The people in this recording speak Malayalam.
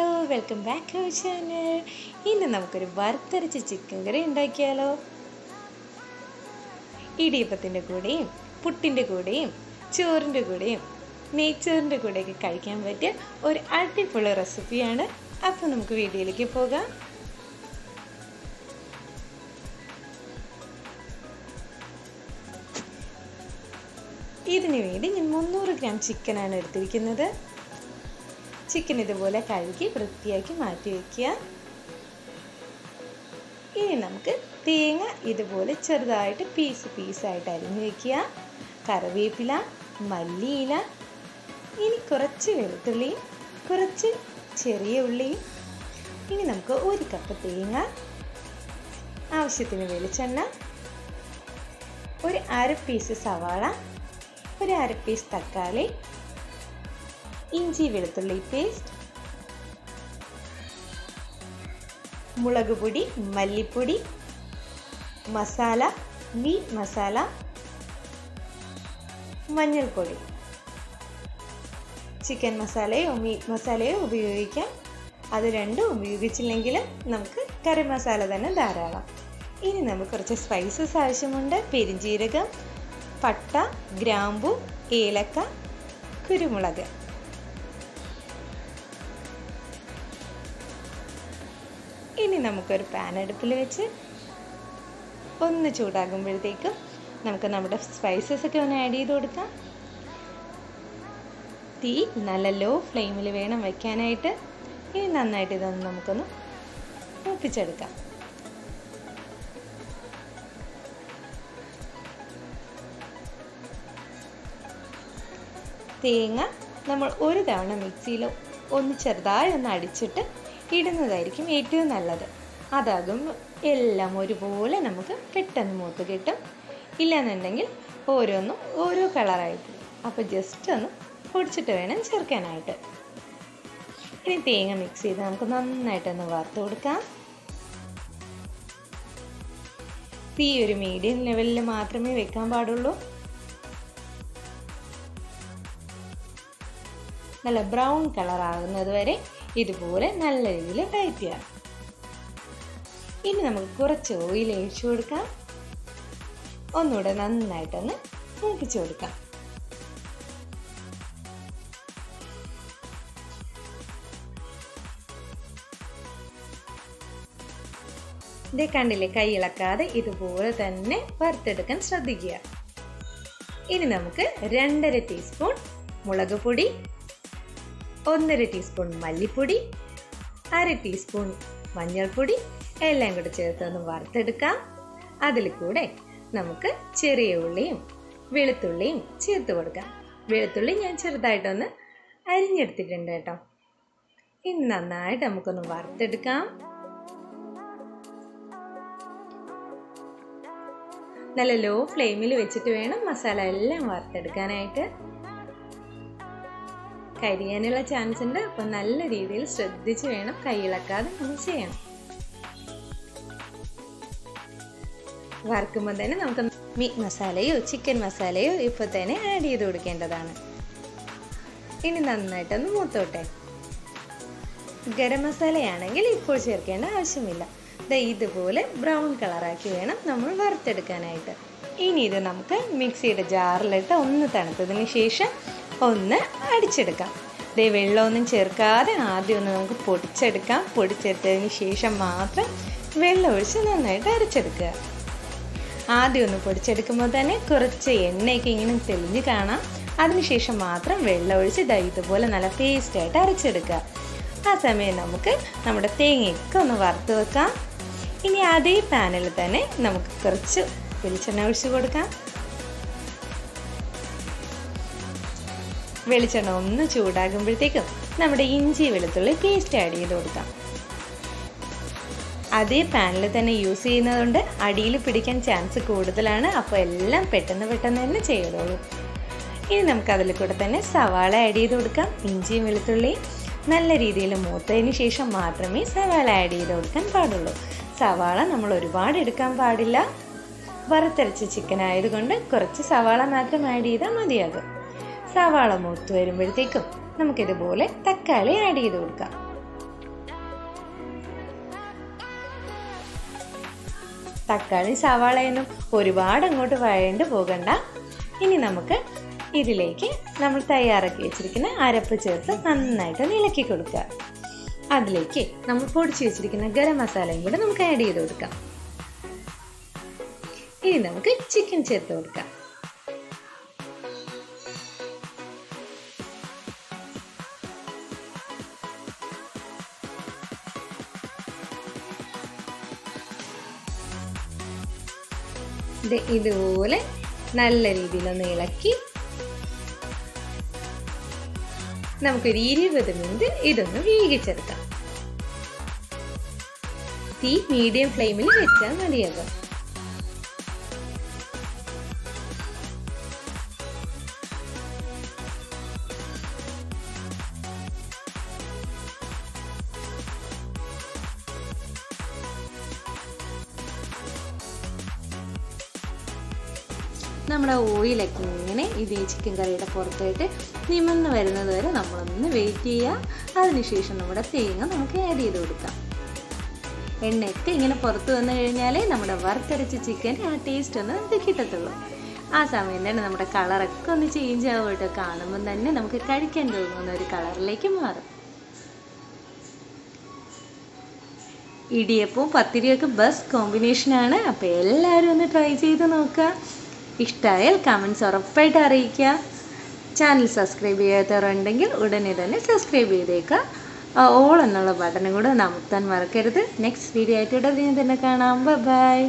Hello welcome back to channel ഇന്ന് നമുക്കൊരു വറുത്തരച്ച ചിക്കൻ കറി ഉണ്ടാക്കിയാലോ. ഇടിയപ്പത്തിന്റെ കൂടെയും പുട്ടിന്റെ കൂടെയും ചോറിന്റെ കൂടെയും നെയ്ച്ചോറിന്റെ കൂടെയൊക്കെ കഴിക്കാൻ പറ്റിയ ഒരു അടിപൊളി റെസിപ്പിയാണ് അപ്പോൾ നമുക്ക് വീഡിയോയിലേക്ക് പോകാം. ഇതിനു വേണ്ടി ഞാൻ മുന്നൂറ് ഗ്രാം ചിക്കനാണ് എടുത്തിരിക്കുന്നത്. ചിക്കൻ ഇതുപോലെ കഴുകി വൃത്തിയാക്കി മാറ്റി വയ്ക്കുക ഇനി നമുക്ക് തേങ്ങ ഇതുപോലെ ചെറുതായിട്ട് പീസ് പീസായിട്ട് അരിഞ്ഞു വയ്ക്കുക കറിവേപ്പില മല്ലിയില ഇനി കുറച്ച് വെളുത്തുള്ളിയും കുറച്ച് ചെറിയ ഉള്ളിയും ഇനി നമുക്ക് ഒരു കപ്പ് തേങ്ങ ആവശ്യത്തിന് വെളിച്ചെണ്ണ ഒരു അര പീസ് സവാള ഒരു അര പീസ് തക്കാളി ഇഞ്ചി വെളുത്തുള്ളി പേസ്റ്റ് മുളക് പൊടി മല്ലിപ്പൊടി മസാല മീറ്റ് മസാല മഞ്ഞൾപ്പൊടി. ചിക്കൻ മസാലയോ മീറ്റ് മസാലയോ ഉപയോഗിക്കാം. അത് രണ്ടും ഉപയോഗിച്ചില്ലെങ്കിൽ നമുക്ക് കറി മസാല തന്നെ ധാരാളം. ഇനി നമുക്ക് കുറച്ച് സ്പൈസസ് ആവശ്യമുണ്ട്. പെരിഞ്ജീരകം പട്ട ഗ്രാമ്പു ഏലക്ക കുരുമുളക്. ഇനി നമുക്കൊരു പാൻ അടുപ്പിൽ വെച്ച് ഒന്ന് ചൂടാകുമ്പോഴത്തേക്കും നമുക്ക് നമ്മുടെ സ്പൈസസ് ഒക്കെ ഒന്ന് ആഡ് ചെയ്ത് കൊടുക്കാം. തീ നല്ല ലോ ഫ്ലെയിമിൽ വേണം വയ്ക്കാനായിട്ട് ഇനി നന്നായിട്ട് ഇതൊന്ന് നമുക്കൊന്ന് മൂപ്പിച്ചെടുക്കാം. തേങ്ങ നമ്മൾ ഒരു തവണ മിക്സിയിൽ ഒന്ന് ചെറുതായി ഒന്ന് അടിച്ചിട്ട് ഇടുന്നതായിരിക്കും ഏറ്റവും നല്ലത്. അതാകും എല്ലാം ഒരുപോലെ നമുക്ക് പെട്ടെന്ന് മൂത്ത് കിട്ടും. ഇല്ലയെന്നുണ്ടെങ്കിൽ ഓരോന്നും ഓരോ കളറായിട്ട് അപ്പോൾ ജസ്റ്റ് ഒന്ന് പൊടിച്ചിട്ട് വേണം ചേർക്കാനായിട്ട്. ഇനി തേങ്ങ മിക്സ് ചെയ്ത് നമുക്ക് നന്നായിട്ടൊന്ന് വറുത്ത് കൊടുക്കാം. തീ ഒരു മീഡിയം ലെവലിൽ മാത്രമേ വെക്കാൻ പാടുള്ളൂ. നല്ല ബ്രൗൺ കളർ ആകുന്നത് വരെ ഇതുപോലെ നല്ല രീതിയിൽ ചെയ്യാം. ഇനി നമുക്ക് കുറച്ച് ഓയിൽ ഒഴിച്ചു കൊടുക്കാം. ഒന്നുകൂടെ നന്നായിട്ടൊന്ന് മൂപ്പിച്ചു കൊടുക്കാം. ഇതേ കണ്ടില്ലേ കൈ ഇളക്കാതെ ഇതുപോലെ തന്നെ വറുത്തെടുക്കാൻ ശ്രദ്ധിക്കുക. ഇനി നമുക്ക് രണ്ടര ടീസ്പൂൺ മുളക് പൊടി ഒന്നര ടീസ്പൂൺ മല്ലിപ്പൊടി അര ടീസ്പൂൺ മഞ്ഞൾപ്പൊടി എല്ലാം കൂടെ ചേർത്ത് ഒന്ന് വറുത്തെടുക്കാം. അതിൽ കൂടെ നമുക്ക് ചെറിയ ഉള്ളിയും വെളുത്തുള്ളിയും ചേർത്ത് കൊടുക്കാം. വെളുത്തുള്ളി ഞാൻ ചെറുതായിട്ടൊന്ന് അരിഞ്ഞെടുത്തിട്ടുണ്ട് കേട്ടോ. ഇനി നന്നായിട്ട് നമുക്കൊന്ന് വറുത്തെടുക്കാം. നല്ല ലോ ഫ്ലെയിമിൽ വെച്ചിട്ട് വേണം മസാല എല്ലാം വറുത്തെടുക്കാനായിട്ട്. കരിയാനുള്ള ചാൻസ് ഉണ്ട്. അപ്പം നല്ല രീതിയിൽ ശ്രദ്ധിച്ച് വേണം കൈയിളക്കാതെ നമ്മൾ ചെയ്യണം. വറുക്കുമ്പോൾ തന്നെ നമുക്ക് മീറ്റ് മസാലയോ ചിക്കൻ മസാലയോ ഇപ്പോൾ തന്നെ ആഡ് ചെയ്ത് കൊടുക്കേണ്ടതാണ്. ഇനി നന്നായിട്ടൊന്ന് മൂത്തോട്ടെ. ഗരം മസാലയാണെങ്കിൽ ഇപ്പോൾ ചേർക്കേണ്ട ആവശ്യമില്ല. ഇതുപോലെ ബ്രൗൺ കളറാക്കി വേണം നമ്മൾ വറുത്തെടുക്കാനായിട്ട്. ഇനി ഇത് നമുക്ക് മിക്സിയുടെ ജാറിലിട്ട് ഒന്ന് തണുത്തതിന് ശേഷം ഒന്ന് അടിച്ചെടുക്കാം. ദേ വെള്ളമൊന്നും ചേർക്കാതെ ആദ്യം ഒന്ന് നമുക്ക് പൊടിച്ചെടുക്കാം. പൊടിച്ചെടുത്തതിന് ശേഷം മാത്രം വെള്ളം ഒഴിച്ച് നന്നായിട്ട് അരച്ചെടുക്കുക. ആദ്യം ഒന്ന് പൊടിച്ചെടുക്കുമ്പോൾ തന്നെ കുറച്ച് എണ്ണയൊക്കെ ഇങ്ങനെ തെളിഞ്ഞ് കാണാം. അതിനുശേഷം മാത്രം വെള്ളം ഒഴിച്ച് ദാ ഇതുപോലെ നല്ല പേസ്റ്റായിട്ട് അരച്ചെടുക്കുക. ആ സമയം നമുക്ക് നമ്മുടെ തേങ്ങയൊക്കെ ഒന്ന് വറുത്ത് വെക്കാം. ഇനി അതേ പാനിൽ തന്നെ നമുക്ക് കുറച്ച് വെളിച്ചെണ്ണ ഒഴിച്ച് കൊടുക്കാം. വെളിച്ചെണ്ണ ഒന്ന് ചൂടാകുമ്പോഴത്തേക്കും നമ്മുടെ ഇഞ്ചി വെളുത്തുള്ളി പേസ്റ്റ് ആഡ് ചെയ്ത് കൊടുക്കാം. അതേ പാനിൽ തന്നെ യൂസ് ചെയ്യുന്നതുകൊണ്ട് അടിയിൽ പിടിക്കാൻ ചാൻസ് കൂടുതലാണ്. അപ്പോൾ എല്ലാം പെട്ടെന്ന് പെട്ടെന്ന് തന്നെ ചെയ്തോളൂ. ഇനി നമുക്ക് അതിൽ കൂടെ തന്നെ സവാള ആഡ് ചെയ്ത് കൊടുക്കാം. ഇഞ്ചിയും വെളുത്തുള്ളിയും നല്ല രീതിയിൽ മൂത്തതിന് ശേഷം മാത്രമേ സവാള ആഡ് ചെയ്ത് കൊടുക്കാൻ പാടുള്ളൂ. സവാള നമ്മൾ ഒരുപാട് എടുക്കാൻ പാടില്ല. വറുത്തരച്ച ചിക്കൻ ആയതുകൊണ്ട് കുറച്ച് സവാള മാത്രം ആഡ് ചെയ്താൽ മതിയാകും. സവാള മൂത്ത് വരുമ്പോഴത്തേക്കും നമുക്കിതുപോലെ തക്കാളി ആഡ് ചെയ്ത് കൊടുക്കാം. തക്കാളി സവാളയൊന്നും ഒരുപാട് അങ്ങോട്ട് വഴണ്ട് പോകണ്ട. ഇനി നമുക്ക് ഇതിലേക്ക് നമ്മൾ തയ്യാറാക്കി വെച്ചിരിക്കുന്ന അരപ്പ് ചേർത്ത് നന്നായിട്ട് ഇളക്കി കൊടുക്കുക. അതിലേക്ക് നമ്മൾ പൊടിച്ചു വെച്ചിരിക്കുന്ന ഗരം മസാലയും കൂടെ നമുക്ക് ആഡ് ചെയ്ത് കൊടുക്കാം. ഇനി നമുക്ക് ചിക്കൻ ചേർത്ത് കൊടുക്കാം. ഇതുപോലെ നല്ല രീതിയിലൊന്ന് ഇളക്കി. നമുക്കൊരു ഇരുപത് മിനിറ്റ് ഇതൊന്ന് വേവിച്ചെടുക്കാം. തീ മീഡിയം ഫ്ലെയിമിൽ വെച്ചാൽ മതിയാകും. നമ്മുടെ ഓയിലൊക്കെ ഇങ്ങനെ ഇത് ചിക്കൻ കറിയുടെ പുറത്തായിട്ട് നിമന്ന് വരുന്നത് വരെ നമ്മളൊന്ന് വെയിറ്റ് ചെയ്യുക. അതിനുശേഷം നമ്മുടെ തേങ്ങ നമുക്ക് ആഡ് ചെയ്ത് കൊടുക്കാം. എണ്ണയൊക്കെ ഇങ്ങനെ പുറത്ത് വന്നു കഴിഞ്ഞാൽ നമ്മുടെ വറുത്തരച്ച ചിക്കൻ ആ ടേസ്റ്റ് ഒന്ന് നമുക്ക് കിട്ടത്തുള്ളൂ. ആ സമയം തന്നെ നമ്മുടെ കളറൊക്കെ ഒന്ന് ചേഞ്ച് ആവും കേട്ടോ കാണുമ്പോൾ തന്നെ നമുക്ക് കഴിക്കാൻ തോന്നുന്ന ഒരു കളറിലേക്ക് മാറും. ഇടിയപ്പവും പത്തിരിയൊക്കെ ബെസ്റ്റ് കോമ്പിനേഷനാണ് അപ്പോൾ എല്ലാവരും ഒന്ന് ട്രൈ ചെയ്ത് നോക്കുക. ഇഷ്ടമായാൽ കമൻസ് ഉറപ്പായിട്ട് അറിയിക്കുക. ചാനൽ സബ്സ്ക്രൈബ് ചെയ്യാത്തവരുണ്ടെങ്കിൽ ഉടനെ തന്നെ സബ്സ്ക്രൈബ് ചെയ്തേക്കുക. ഓൾ എന്നുള്ള ബട്ടനും കൂടെ നമുത്താൻ മറക്കരുത്. നെക്സ്റ്റ് വീഡിയോ ആയിട്ട് ഉടനെ തന്നെ കാണാം. ബൈ